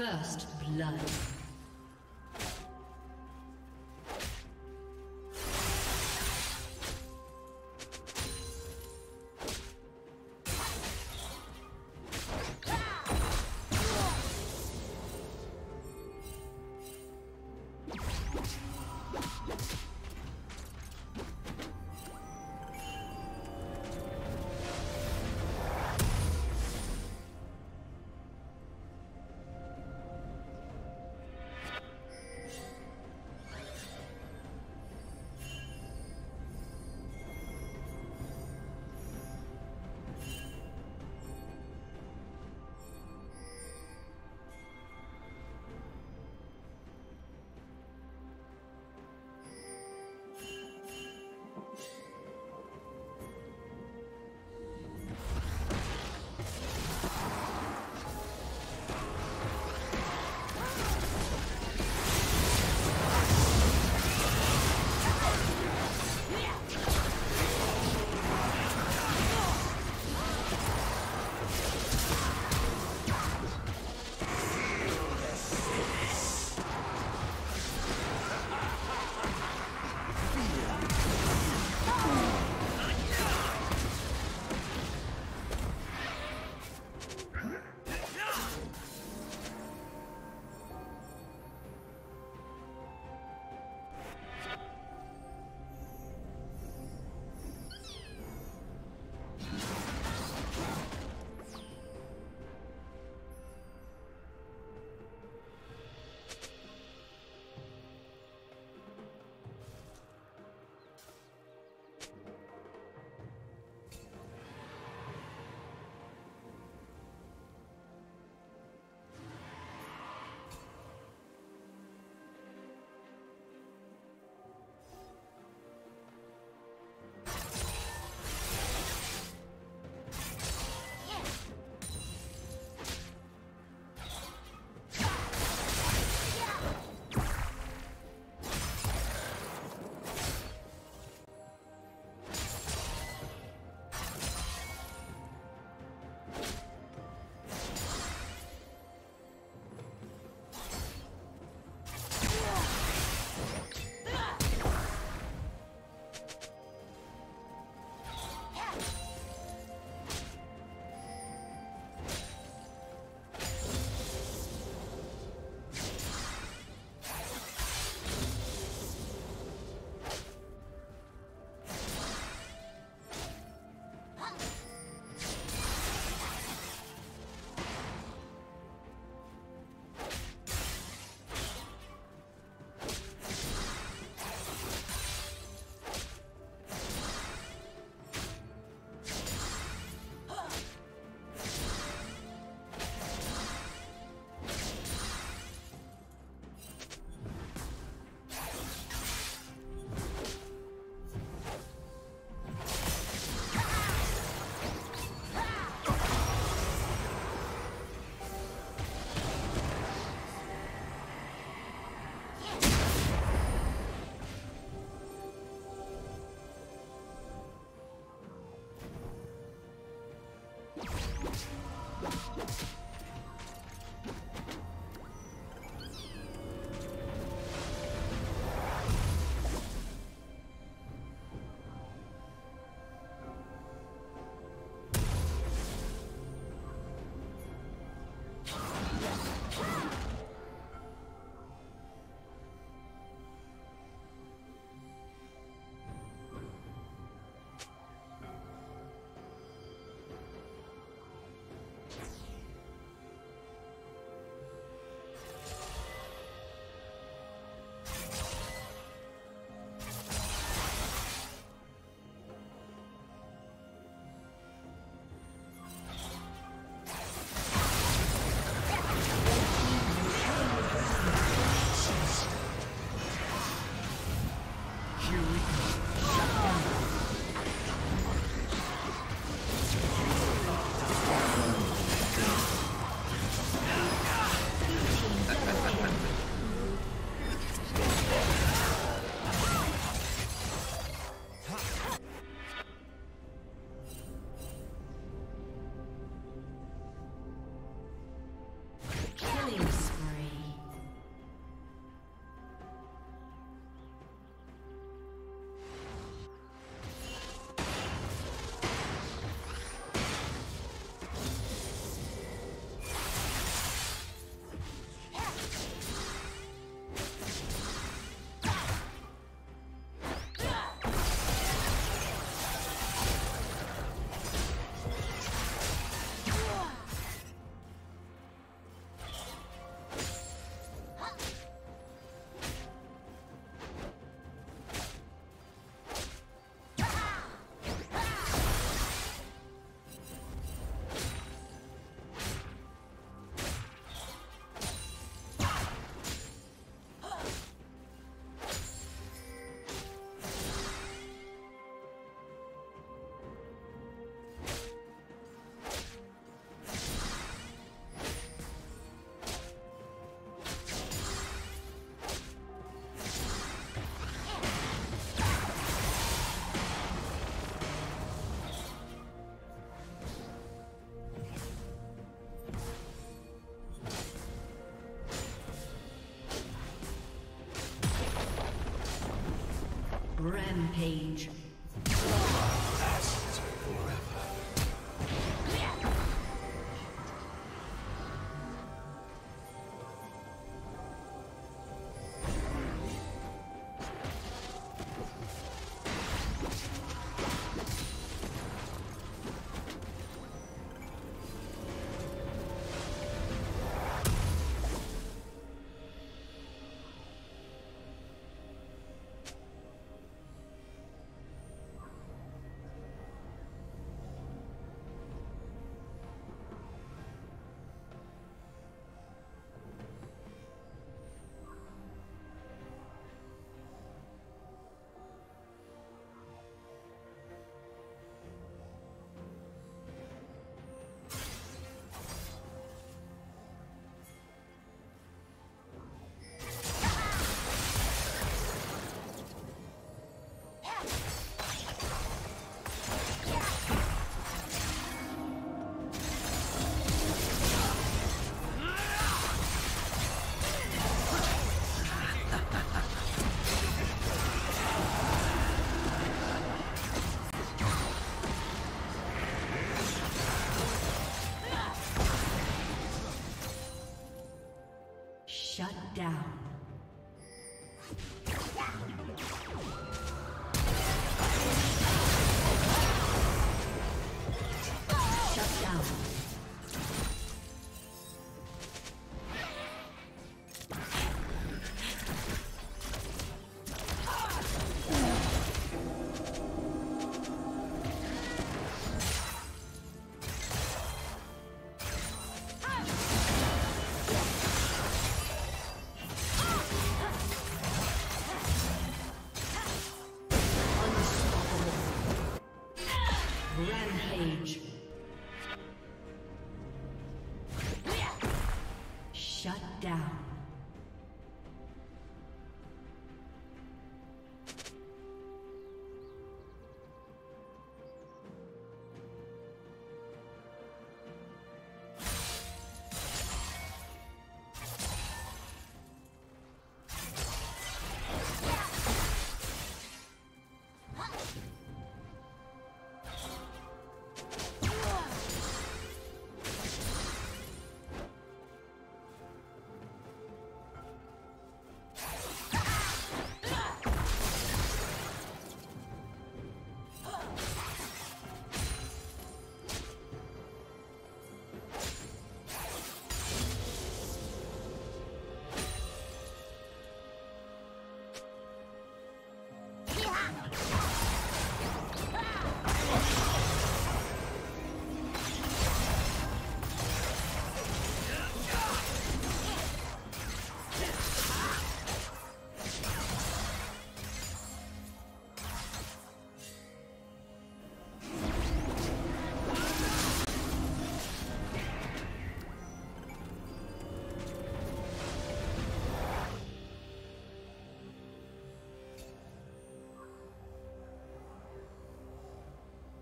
First blood. Let's go. you recall. Rampage.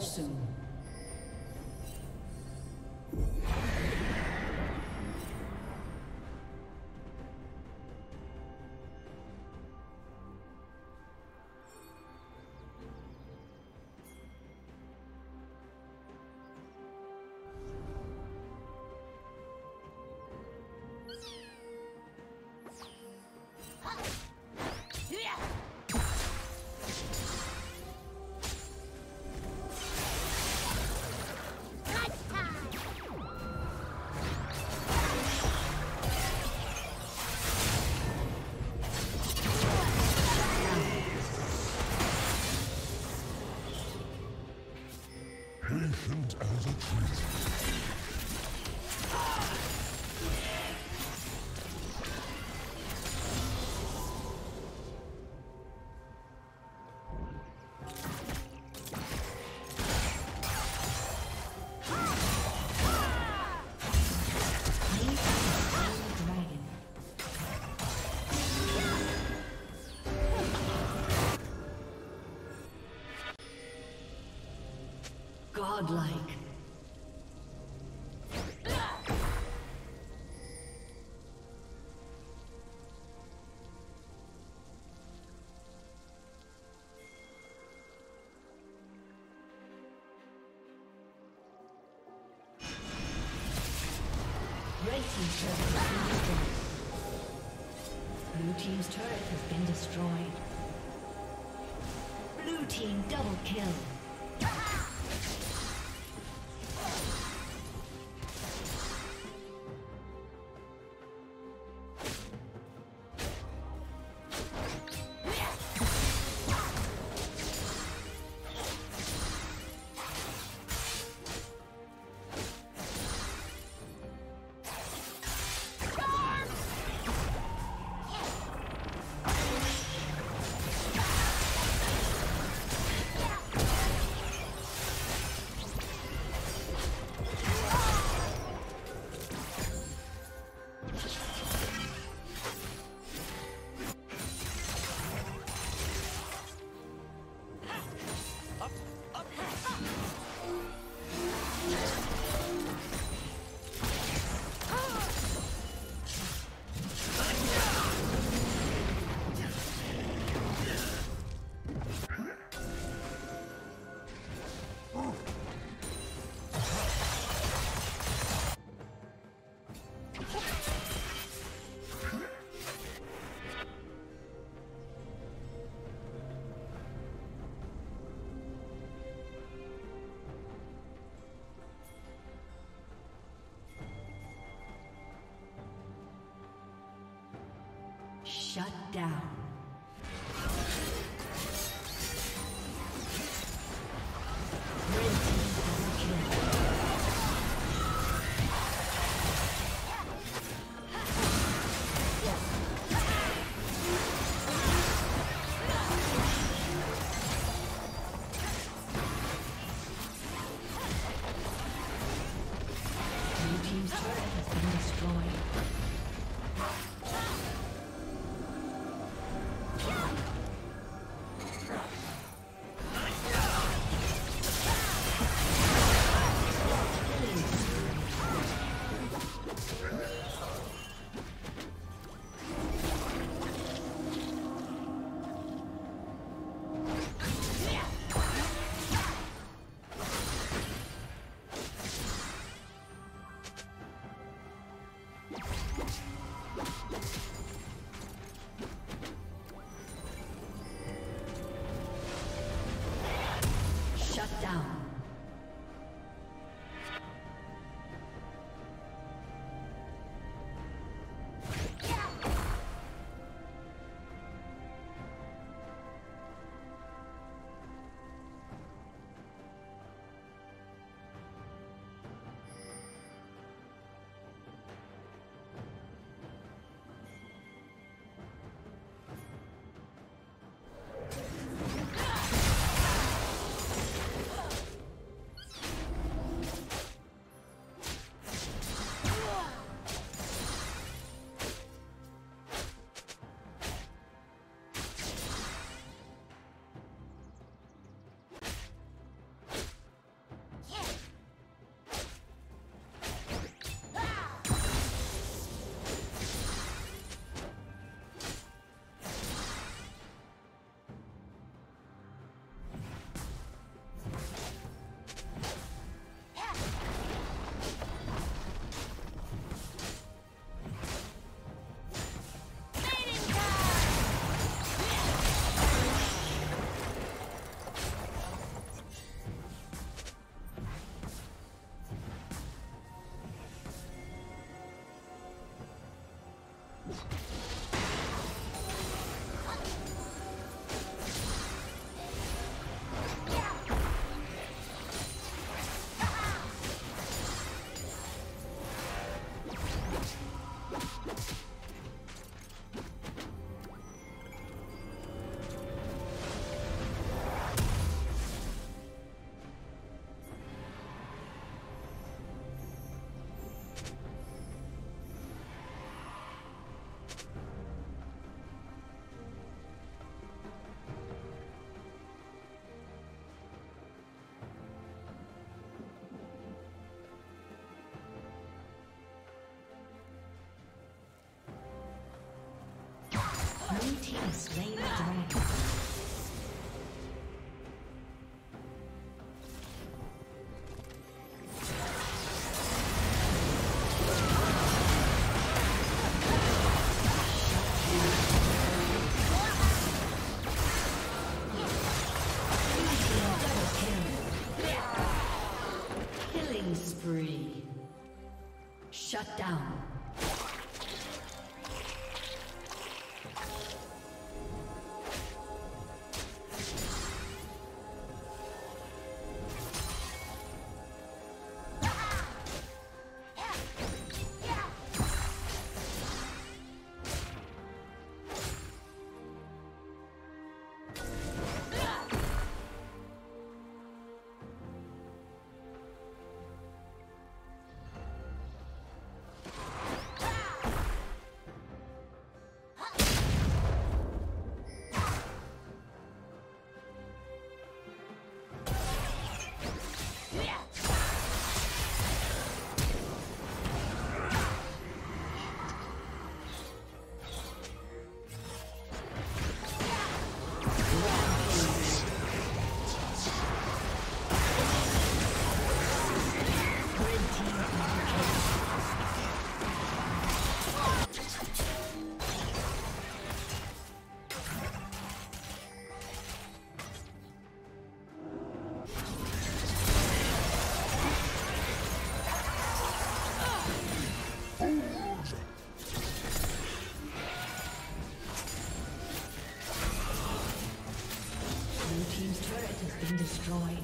Soon. Godlike. Red Team's turret has been destroyed. Blue Team's turret has been destroyed. Blue Team double kill. Shut down. Destroyed.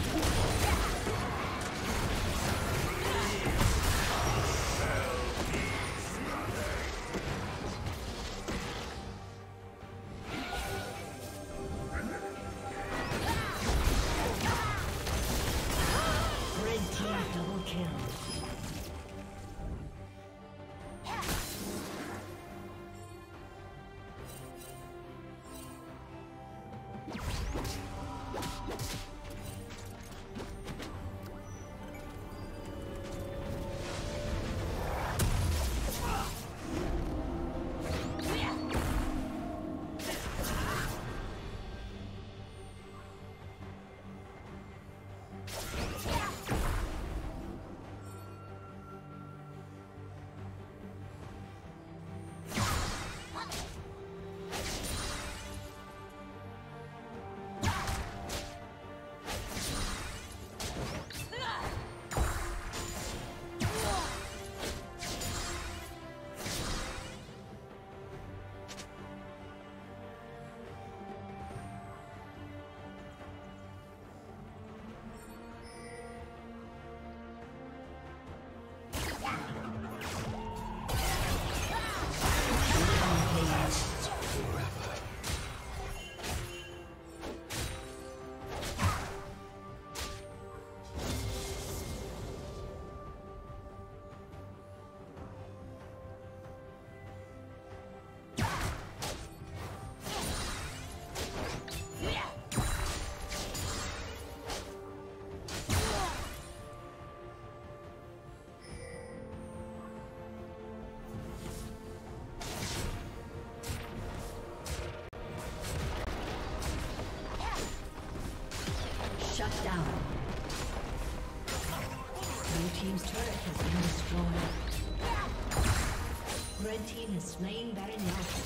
Slain Baron Nashor.